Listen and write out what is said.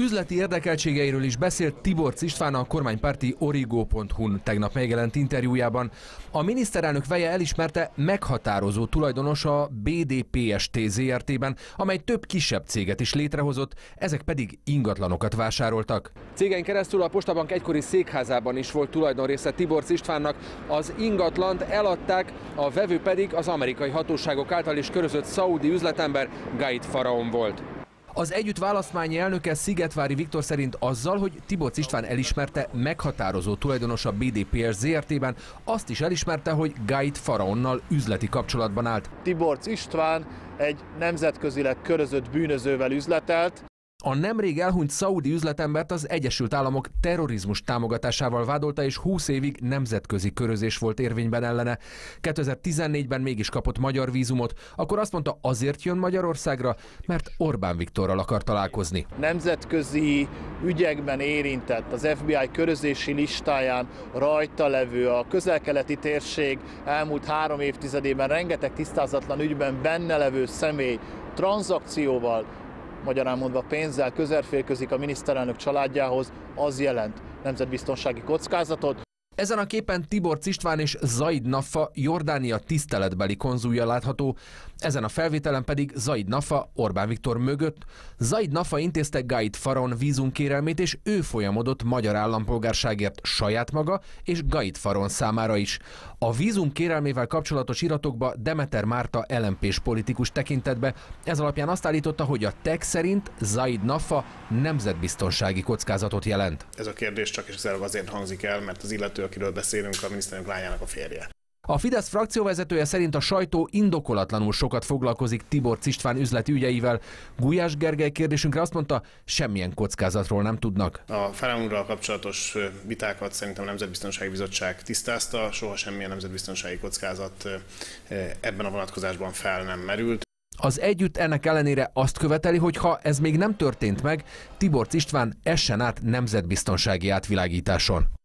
Üzleti érdekeltségeiről is beszélt Tiborc István a kormánypárti origo.hu-n tegnap megjelent interjújában. A miniszterelnök veje elismerte meghatározó tulajdonos a BDPST ZRT-ben, amely több kisebb céget is létrehozott, ezek pedig ingatlanokat vásároltak. Cégen keresztül a Postabank egykori székházában is volt tulajdonrésze Tiborc Istvánnak. Az ingatlant eladták, a vevő pedig az amerikai hatóságok által is körözött szaudi üzletember Gaid Faraon volt. Az együtt választmányi elnöke Szigetvári Viktor szerint azzal, hogy Tiborc István elismerte meghatározó tulajdonos a BDPS ZRT-ben, azt is elismerte, hogy Gaid Faraonnal üzleti kapcsolatban állt. Tiborc István egy nemzetközileg körözött bűnözővel üzletelt, a nemrég elhunyt szaudi üzletembert az Egyesült Államok terrorizmus támogatásával vádolta, és 20 évig nemzetközi körözés volt érvényben ellene. 2014-ben mégis kapott magyar vízumot, akkor azt mondta, azért jön Magyarországra, mert Orbán Viktorral akar találkozni. Nemzetközi ügyekben érintett az FBI körözési listáján rajta levő a közelkeleti térség elmúlt három évtizedében rengeteg tisztázatlan ügyben benne levő személy tranzakcióval magyarán mondva pénzzel közelférközik a miniszterelnök családjához, az jelent nemzetbiztonsági kockázatot. Ezen a képen Tibor István és Zaid Nafa Jordánia tiszteletbeli konzulja látható, ezen a felvételen pedig Zaid Nafa Orbán Viktor mögött. Zaid Nafa intézte Gaid Faron vízunkérelmét, és ő folyamodott magyar állampolgárságért saját maga és Gaid Faron számára is. A vízum kérelmével kapcsolatos iratokba Demeter Márta lmp politikus tekintetbe, ez alapján azt állította, hogy a TEK szerint Zaid Nafa nemzetbiztonsági kockázatot jelent. Ez a kérdés csak és azért hangzik el, mert az illető akiről beszélünk, a miniszterelnök lányának a férje. A Fidesz frakcióvezetője szerint a sajtó indokolatlanul sokat foglalkozik Tibor István üzleti ügyeivel. Gulyás Gergely kérdésünkre azt mondta, semmilyen kockázatról nem tudnak. A Fárámúrral kapcsolatos vitákat szerintem a Nemzetbiztonsági Bizottság tisztázta, soha semmilyen nemzetbiztonsági kockázat ebben a vonatkozásban fel nem merült. Az együtt ennek ellenére azt követeli, hogy ha ez még nem történt meg, Tibor István essen át nemzetbiztonsági átvilágításon.